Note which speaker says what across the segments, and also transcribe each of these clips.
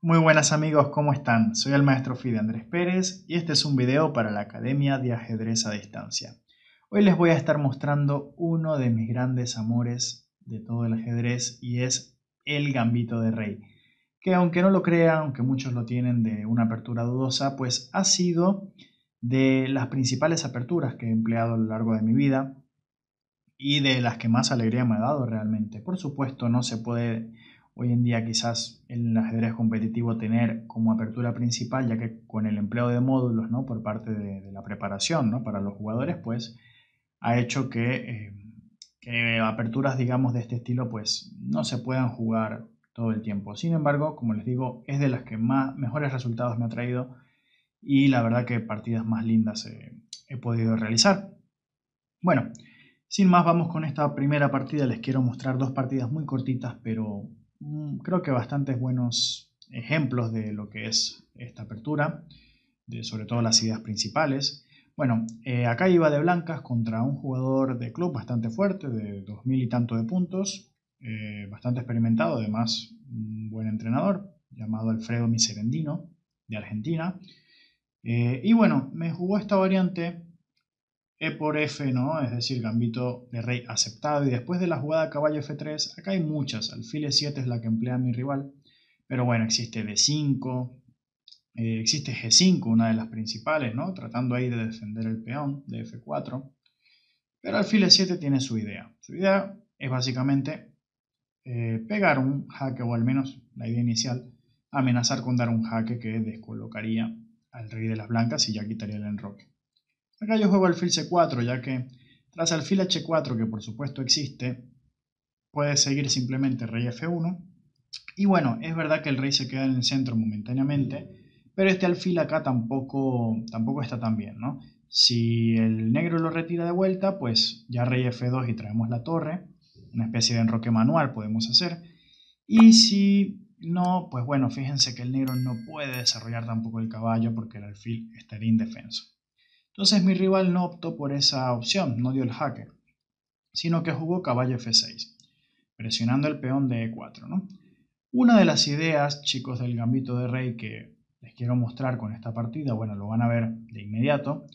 Speaker 1: Muy buenas amigos, ¿cómo están? Soy el maestro Fide Andrés Pérez y este es un video para la Academia de Ajedrez a Distancia. Hoy les voy a estar mostrando uno de mis grandes amores de todo el ajedrez y es el Gambito de Rey, que aunque no lo crean, aunque muchos lo tienen de una apertura dudosa, pues ha sido de las principales aperturas que he empleado a lo largo de mi vida y de las que más alegría me ha dado realmente. Por supuesto, no se puede hoy en día quizás el ajedrez competitivo tener como apertura principal, ya que con el empleo de módulos ¿no? por parte de, la preparación ¿no? para los jugadores, pues ha hecho eh, que, aperturas, digamos, de este estilo, pues no se puedan jugar todo el tiempo. Sin embargo, como les digo, es de las que más mejores resultados me ha traído y la verdad que partidas más lindas he podido realizar. Bueno, sin más, vamos con esta primera partida. Les quiero mostrar dos partidas muy cortitas, pero creo que bastantes buenos ejemplos de lo que es esta apertura, de sobre todo las ideas principales. Bueno, eh, acá iba de blancas contra un jugador de club bastante fuerte, de 2000 y tanto de puntos, eh, bastante experimentado, además un buen entrenador, llamado Alfredo Miserendino, de Argentina. Eh, y bueno, me jugó esta variante e por F, ¿no? Es decir, gambito de rey aceptado. Y después de la jugada caballo F3, acá hay muchas. Alfil E7 es la que emplea mi rival. Pero bueno, existe D5, eh, existe G5, una de las principales, ¿no? Tratando ahí de defender el peón de F4. Pero alfil E7 tiene su idea. Su idea es básicamente eh, pegar un jaque, o al menos la idea inicial, amenazar con dar un jaque que descolocaría al rey de las blancas y ya quitaría el enroque. Acá yo juego alfil c4, ya que tras alfil h4, que por supuesto existe, puede seguir simplemente rey f1. Y bueno, es verdad que el rey se queda en el centro momentáneamente, pero este alfil acá tampoco, tampoco está tan bien, ¿no? Si el negro lo retira de vuelta, pues ya rey f2 y traemos la torre, una especie de enroque manual podemos hacer. Y si no, pues bueno, fíjense que el negro no puede desarrollar tampoco el caballo porque el alfil estaría indefenso. Entonces mi rival no optó por esa opción, no dio el jaque, sino que jugó caballo f6, presionando el peón de e4. ¿no? Una de las ideas, chicos, del gambito de rey que les quiero mostrar con esta partida, bueno, lo van a ver de inmediato,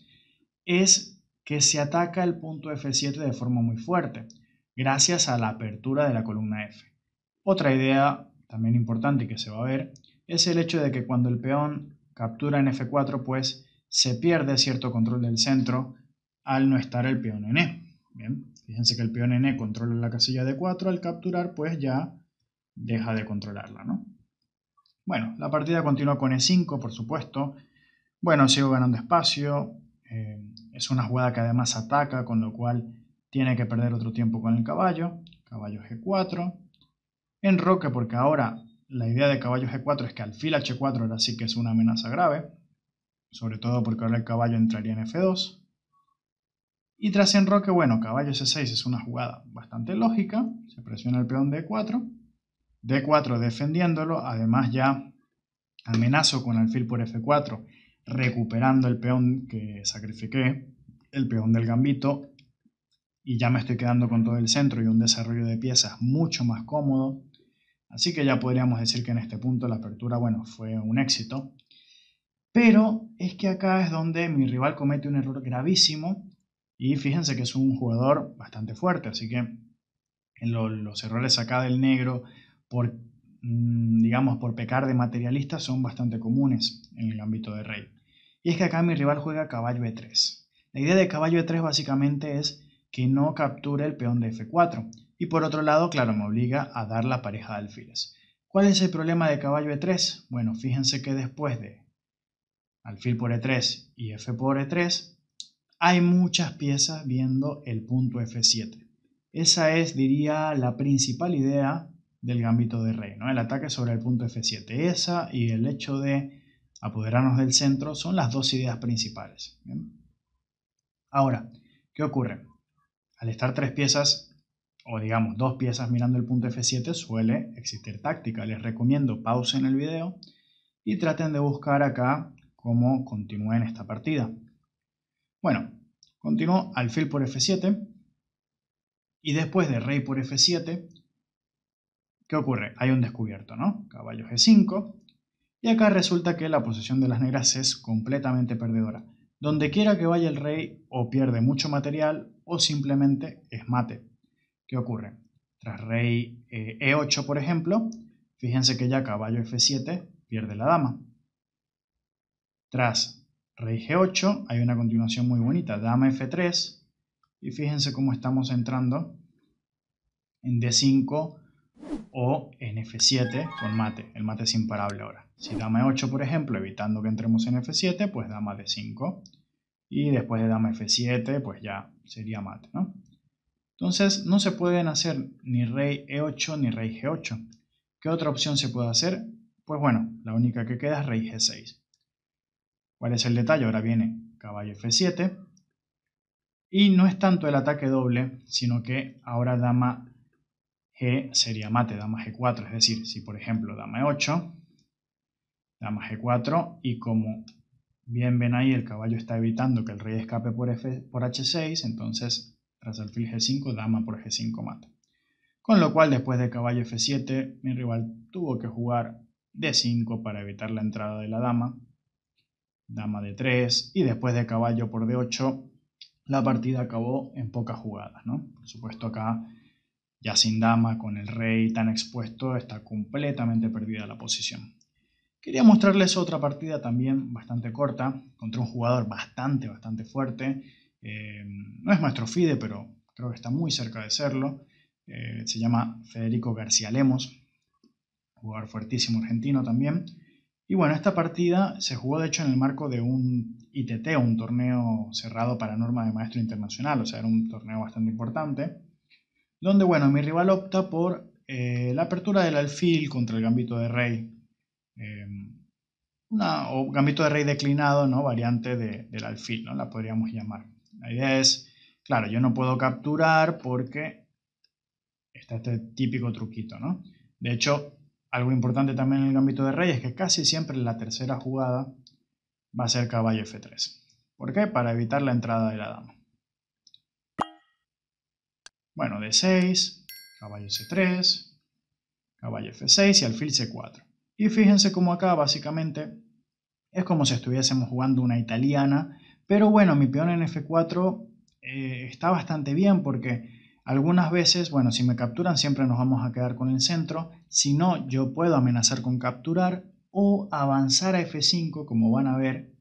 Speaker 1: es que se ataca el punto f7 de forma muy fuerte, gracias a la apertura de la columna f. Otra idea también importante que se va a ver es el hecho de que cuando el peón captura en f4, pues se pierde cierto control del centro al no estar el peón en E. Bien, fíjense que el peón en E controla la casilla de 4, al capturar pues ya deja de controlarla, ¿no? Bueno, la partida continúa con E5, por supuesto. Bueno, sigo ganando espacio. Eh, es una jugada que además ataca, con lo cual tiene que perder otro tiempo con el caballo. Caballo G4. Enroque, porque ahora la idea de caballo G4 es que alfil H4 ahora sí que es una amenaza grave sobre todo porque ahora el caballo entraría en F2. Y tras enroque, bueno, caballo S6 es una jugada bastante lógica, se presiona el peón D4, D4 defendiéndolo, además ya amenazo con alfil por F4, recuperando el peón que sacrifiqué, el peón del gambito, y ya me estoy quedando con todo el centro y un desarrollo de piezas mucho más cómodo. Así que ya podríamos decir que en este punto la apertura, bueno, fue un éxito. Pero es que acá es donde mi rival comete un error gravísimo y fíjense que es un jugador bastante fuerte, así que los errores acá del negro por, mm, digamos, por pecar de materialista son bastante comunes en el ámbito de rey. Y es que acá mi rival juega caballo e3. La idea de caballo e3 básicamente es que no capture el peón de f4. Y por otro lado, claro, me obliga a dar la pareja de alfiles. ¿Cuál es el problema de caballo e3? Bueno, fíjense que después de alfil por e3 y f por e3, hay muchas piezas viendo el punto f7. Esa es, diría, la principal idea del gambito de rey, ¿no? el ataque sobre el punto f7. Esa y el hecho de apoderarnos del centro son las dos ideas principales. Ahora, ¿qué ocurre? Al estar tres piezas, o digamos dos piezas mirando el punto f7, suele existir táctica. Les recomiendo pausen el video y traten de buscar acá cómo continúe en esta partida. Bueno, continuó alfil por f7 y después de rey por f7, ¿qué ocurre? Hay un descubierto, ¿no? Caballo g5 Y acá resulta que la posición de las negras es completamente perdedora. Donde quiera que vaya el rey o pierde mucho material o simplemente es mate. ¿Qué ocurre? Tras rey E8, e por ejemplo, fíjense que ya caballo F7 pierde la dama. Tras rey G8 hay una continuación muy bonita, dama F3, y fíjense cómo estamos entrando en D5 o en F7 con mate. El mate es imparable ahora. Si dama E8, por ejemplo, evitando que entremos en F7, pues dama D5. Y después de dama F7, pues ya sería mate, ¿no? Entonces no se pueden hacer ni rey E8 ni rey G8. ¿Qué otra opción se puede hacer? Pues bueno, la única que queda es rey G6. ¿Cuál es el detalle? Ahora viene caballo F7. Y no es tanto el ataque doble, sino que ahora dama G sería mate, dama G4. Es decir, si por ejemplo dama E8, dama G4 y como bien ven ahí el caballo está evitando que el rey escape por, F, por H6, entonces tras alfil G5, dama por G5 mata. Con lo cual después de caballo F7 mi rival tuvo que jugar D5 para evitar la entrada de la dama, dama D3 y después de caballo por D8 la partida acabó en pocas jugadas. ¿no? Por supuesto acá ya sin dama, con el rey tan expuesto, está completamente perdida la posición. Quería mostrarles otra partida también bastante corta, contra un jugador bastante, bastante fuerte. Eh, no es maestro FIDE, pero creo que está muy cerca de serlo. Eh, se llama Federico García Lemos, jugador fuertísimo argentino también. Y bueno, esta partida se jugó de hecho en el marco de un ITT, un torneo cerrado para norma de maestro internacional, o sea, era un torneo bastante importante donde, bueno, mi rival opta por eh, la apertura del alfil contra el gambito de rey. Eh, o gambito de rey declinado, ¿no? Variante del alfil, ¿no? La podríamos llamar. La idea es, claro, yo no puedo capturar porque está este típico truquito, ¿no? De hecho, algo importante también en el gambito de rey es que casi siempre la tercera jugada va a ser caballo F3. ¿Por qué? Para evitar la entrada de la dama. Bueno, D6, caballo C3, caballo F6 y alfil C4. Y fíjense cómo acá básicamente es como si estuviésemos jugando una italiana, pero bueno, mi peón en F4 eh, está bastante bien porque algunas veces, bueno, si me capturan siempre nos vamos a quedar con el centro, si no, yo puedo amenazar con capturar o avanzar a F5, como van a ver,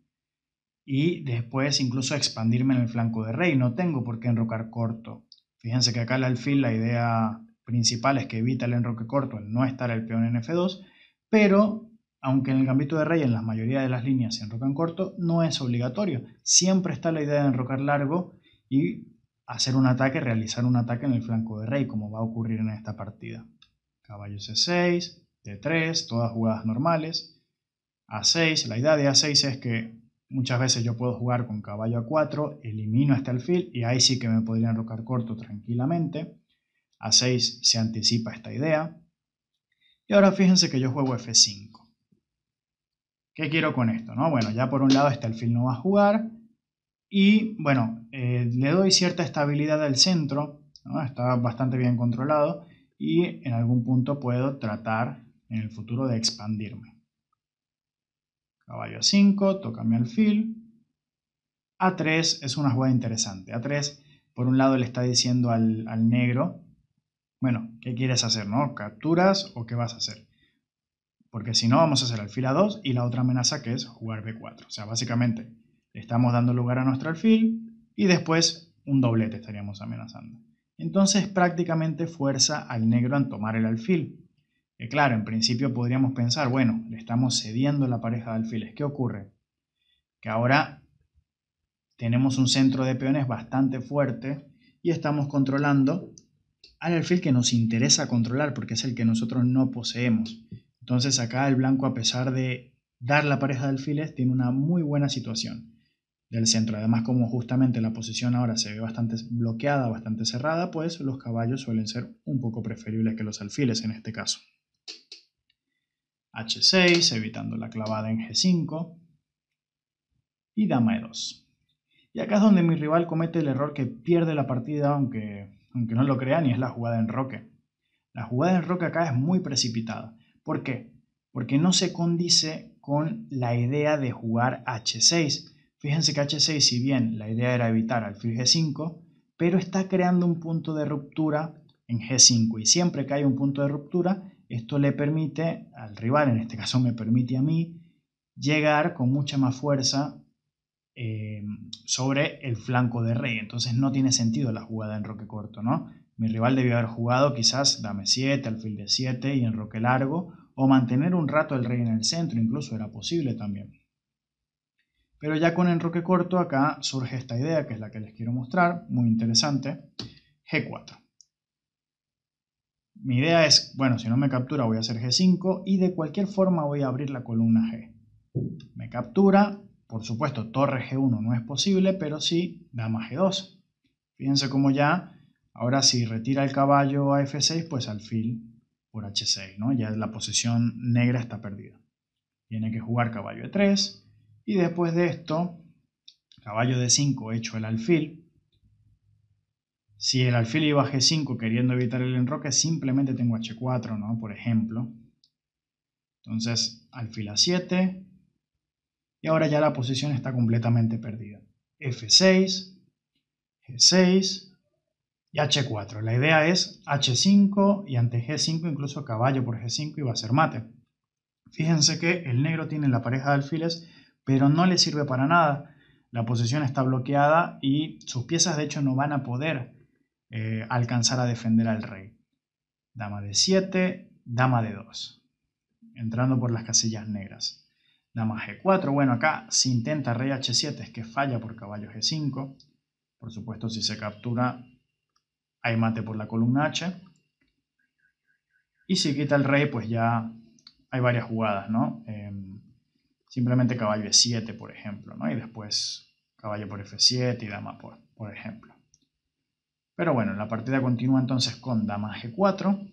Speaker 1: y después incluso expandirme en el flanco de rey, no tengo por qué enrocar corto. Fíjense que acá el alfil la idea principal es que evita el enroque corto al no estar el peón en F2, pero aunque en el gambito de rey en la mayoría de las líneas se enrocan corto, no es obligatorio. Siempre está la idea de enrocar largo y hacer un ataque, realizar un ataque en el flanco de rey, como va a ocurrir en esta partida. Caballo C6, D3, todas jugadas normales. A6, la idea de A6 es que Muchas veces yo puedo jugar con caballo a 4, elimino este alfil y ahí sí que me podría enrocar corto tranquilamente. A 6 se anticipa esta idea. Y ahora fíjense que yo juego F5. ¿Qué quiero con esto? No? Bueno, ya por un lado este alfil no va a jugar. Y bueno, eh, le doy cierta estabilidad al centro. Está bastante bien controlado. Y en algún punto puedo tratar en el futuro de expandirme. Caballo a5, toca mi alfil. A3 es una jugada interesante. A3, por un lado, le está diciendo al, negro, bueno, ¿qué quieres hacer? ¿No? ¿Capturas o qué vas a hacer? Porque si no, vamos a hacer alfil A2 y la otra amenaza que es jugar B4. O sea, básicamente estamos dando lugar a nuestro alfil y después un doblete estaríamos amenazando. Entonces prácticamente fuerza al negro en tomar el alfil claro, en principio podríamos pensar, bueno, le estamos cediendo la pareja de alfiles. ¿Qué ocurre? Que ahora tenemos un centro de peones bastante fuerte y estamos controlando al alfil que nos interesa controlar porque es el que nosotros no poseemos. Entonces acá el blanco, a pesar de dar la pareja de alfiles, tiene una muy buena situación del centro. Además, como justamente la posición ahora se ve bastante bloqueada, bastante cerrada, pues los caballos suelen ser un poco preferibles que los alfiles en este caso. H6, evitando la clavada en G5 y dama E2. Y acá es donde mi rival comete el error que pierde la partida, aunque, aunque no lo crean, y es la jugada en roque. La jugada en roque acá es muy precipitada. ¿Por qué? Porque no se condice con la idea de jugar H6. Fíjense que H6, si bien la idea era evitar alfil G5, pero está creando un punto de ruptura en G5 y siempre que hay un punto de ruptura, esto le permite al rival, en este caso me permite a mí, llegar con mucha más fuerza eh, sobre el flanco de rey. Entonces no tiene sentido la jugada en roque corto, ¿no? Mi rival debió haber jugado quizás dame 7, alfil de 7 y en roque largo, o mantener un rato el rey en el centro, incluso era posible también. Pero ya con enroque corto acá surge esta idea, que es la que les quiero mostrar, muy interesante, G4. Mi idea es, bueno, si no me captura voy a hacer G5 y de cualquier forma voy a abrir la columna G. Me captura, por supuesto, torre G1 no es posible, pero sí dama G2. Fíjense cómo ya, ahora si retira el caballo a F6, pues alfil por H6, ¿no? Ya la posición negra está perdida. Tiene que jugar caballo E3 y después de esto, caballo D5 hecho el alfil. Si el alfil iba a G5 queriendo evitar el enroque, simplemente tengo H4, ¿no? Por ejemplo. Entonces, alfil a 7. Y ahora ya la posición está completamente perdida. F6, G6, y H4. La idea es H5 y ante G5 incluso caballo por G5 y va a ser mate. Fíjense que el negro tiene la pareja de alfiles, pero no le sirve para nada. La posición está bloqueada y sus piezas de hecho no van a poder eh, alcanzar a defender al rey. Dama de 7, dama de 2, entrando por las casillas negras. Dama G4, bueno acá si intenta rey H7 es que falla por caballo G5. Por supuesto si se captura hay mate por la columna H. Y si quita el rey, pues ya hay varias jugadas, ¿no? Em, simplemente caballo E7, por ejemplo, ¿no? Y después caballo por F7 y dama por, por ejemplo. Pero bueno, la partida continúa entonces con dama G4,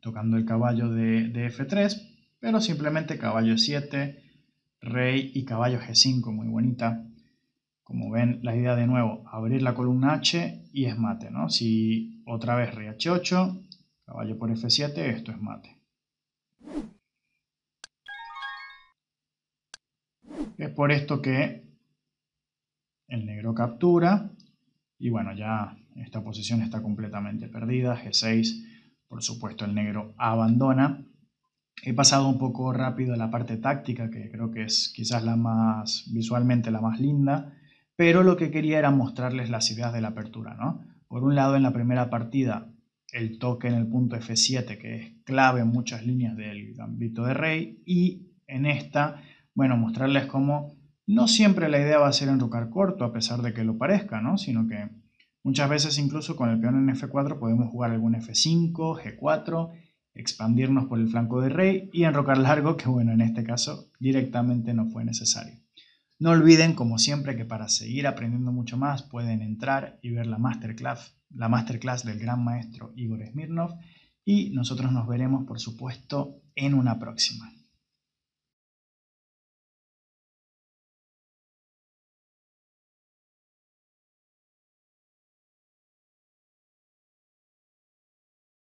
Speaker 1: tocando el caballo de, de F3, pero simplemente caballo E7, rey y caballo G5, muy bonita. Como ven, la idea de nuevo, abrir la columna H y es mate, ¿no? Si otra vez rey H8, caballo por F7, esto es mate. Es por esto que el negro captura y bueno, ya esta posición está completamente perdida. G6, por supuesto, el negro abandona. He pasado un poco rápido a la parte táctica, que creo que es quizás la más visualmente la más linda pero lo que quería era mostrarles las ideas de la apertura, ¿no? Por un lado, en la primera partida, el toque en el punto F7, que es clave en muchas líneas del gambito de rey, y en esta, bueno, mostrarles cómo no siempre la idea va a ser enrocar corto, a pesar de que lo parezca, ¿no? Sino que muchas veces incluso con el peón en F4 podemos jugar algún F5, G4, expandirnos por el flanco de rey y enrocar largo, que bueno, en este caso directamente no fue necesario. No olviden, como siempre, que para seguir aprendiendo mucho más pueden entrar y ver la masterclass, la masterclass del gran maestro Igor Smirnov y nosotros nos veremos, por supuesto, en una próxima.